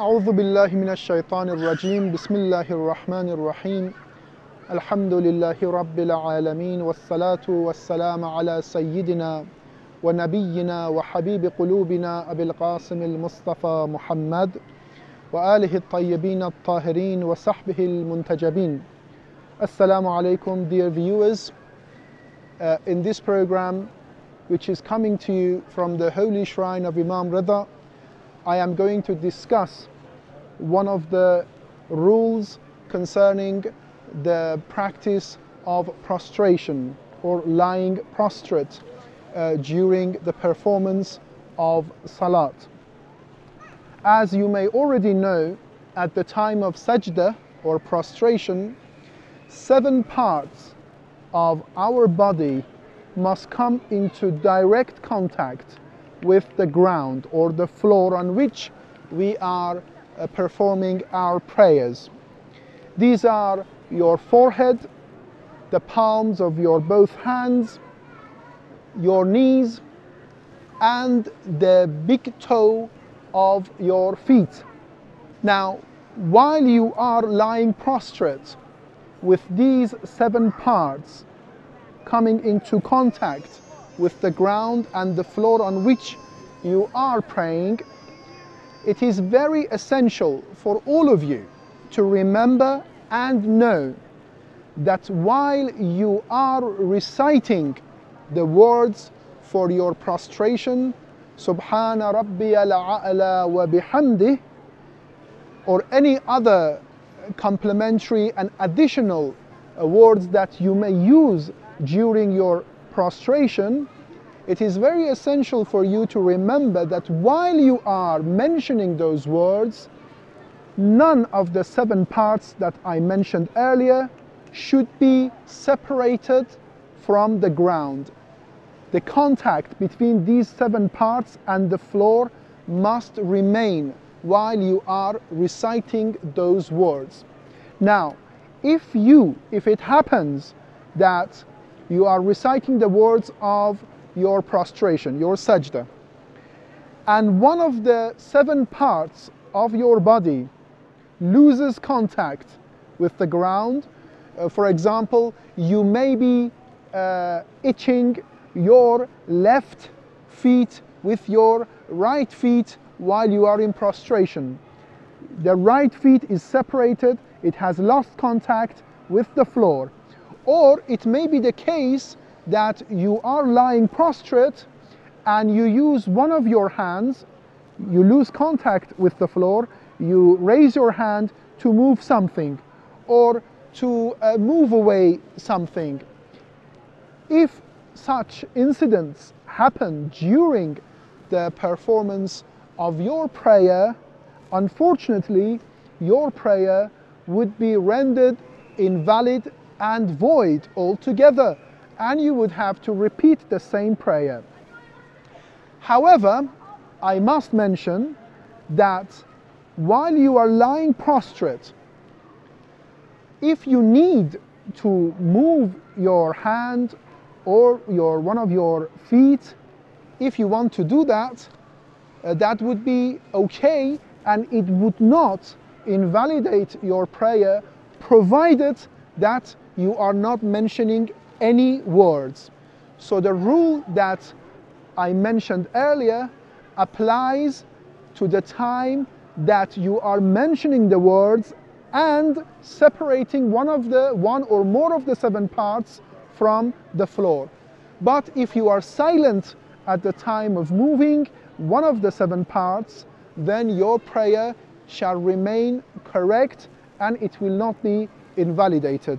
بالله من الشيطان الرجيم. بسم الله الرحمن الرحيم. الحمد لله رب العالمين والصلاة والسلام على سيدنا ونبينا وحبيب قلوبنا أبي القاسم المصطفى محمد وآله الطيبين الطاهرين وصحبه المنتجبين. Assalamu alaikum dear viewers. Uh, in this program which is coming to you from the holy shrine of Imam Rida I am going to discuss one of the rules concerning the practice of prostration or lying prostrate uh, during the performance of salat. As you may already know, at the time of sajda or prostration, seven parts of our body must come into direct contact with the ground or the floor on which we are uh, performing our prayers. These are your forehead, the palms of your both hands, your knees, and the big toe of your feet. Now, while you are lying prostrate with these seven parts coming into contact with the ground and the floor on which you are praying, it is very essential for all of you to remember and know that while you are reciting the words for your prostration, Subhana Rabbiyal A'la wa bihamdih, or any other complementary and additional words that you may use during your prostration, it is very essential for you to remember that while you are mentioning those words, none of the seven parts that I mentioned earlier should be separated from the ground. The contact between these seven parts and the floor must remain while you are reciting those words. Now, if you, if it happens that you are reciting the words of your prostration, your sajda, and one of the seven parts of your body loses contact with the ground, uh, for example, you may be uh, itching your left feet with your right feet while you are in prostration. The right feet is separated, it has lost contact with the floor. Or it may be the case that you are lying prostrate and you use one of your hands, you lose contact with the floor, you raise your hand to move something or to uh, move away something. If such incidents happen during the performance of your prayer, unfortunately, your prayer would be rendered invalid and void altogether, and you would have to repeat the same prayer. However, I must mention that while you are lying prostrate, if you need to move your hand or your one of your feet, if you want to do that, uh, that would be okay and it would not invalidate your prayer provided that you are not mentioning any words. So the rule that I mentioned earlier applies to the time that you are mentioning the words and separating one of the one or more of the seven parts from the floor. But if you are silent at the time of moving one of the seven parts, then your prayer shall remain correct and it will not be invalidated.